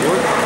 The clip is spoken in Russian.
Вот.